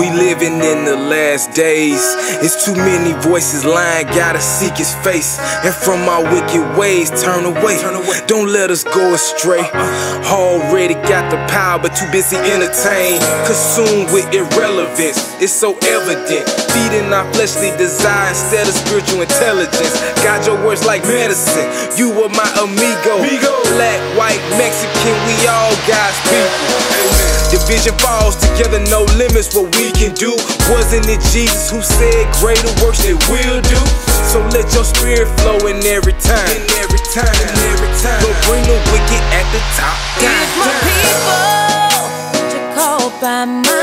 We living in the last days. It's too many voices lying, gotta seek his face. And from our wicked ways, turn away. Don't let us go astray. Uh-uh. Already got the power, but too busy entertain. Consumed with irrelevance, it's so evident. Feeding our fleshly desire instead of spiritual intelligence. God, your words like medicine. You were my amigo. Black, white, Mexican, we all God's people. Division falls together, no limits what we can do. Wasn't it Jesus who said greater works that we'll do? So let your spirit flow in every time. In every time. In every time. But bring the wicked at the top. If my people to call by my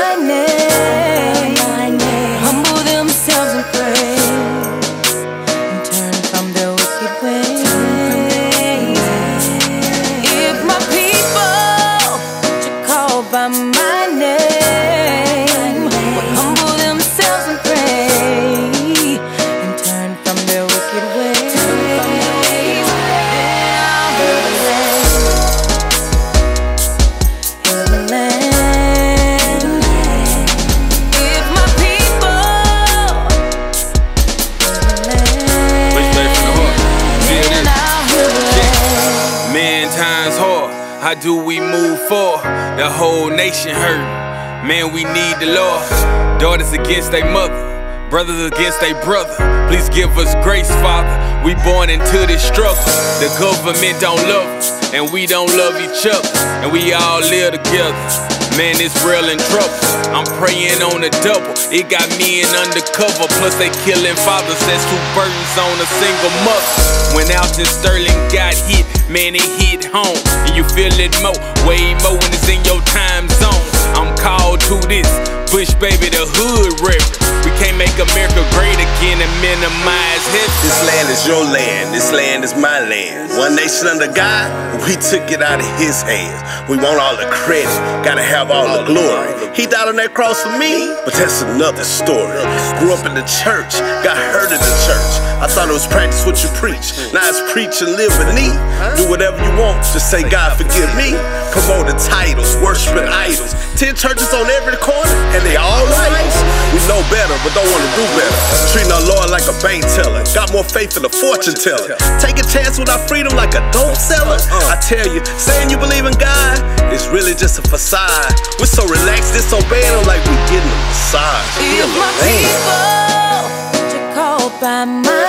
How do we move forward? The whole nation hurt. Man, we need the Lord. Daughters against their mother, brothers against their brother. Please give us grace, Father. We born into this struggle. The government don't love us, and we don't love each other, and we all live together. Man, it's real in trouble. I'm praying on a double. It got me in undercover. Plus, they killing fathers. That's two burdens on a single mother. When Alton Sterling got hit, man, it hit home. And you feel it more, way more when it's in your time zone. I'm called to this. Bush baby, the hood rip. We can't make America again and minimize. This land is your land, this land is my land. One nation under God, we took it out of his hands. We want all the credit, gotta have all the glory. He died on that cross for me, but that's another story. Grew up in the church, got hurt in the church. I thought it was practice what you preach. Now it's preach and live beneath. Do whatever you want, just say, God, forgive me. Promoting titles, worshiping idols. Ten churches on every corner, and they all know better, but don't wanna do better. Treating our Lord like a bank teller. Got more faith than a fortune teller. Take a chance with our freedom like a dope seller. Uh-huh. I tell you, saying you believe in God is really just a facade. We're so relaxed, disobeying Him like we getting a massage. If my people to call by my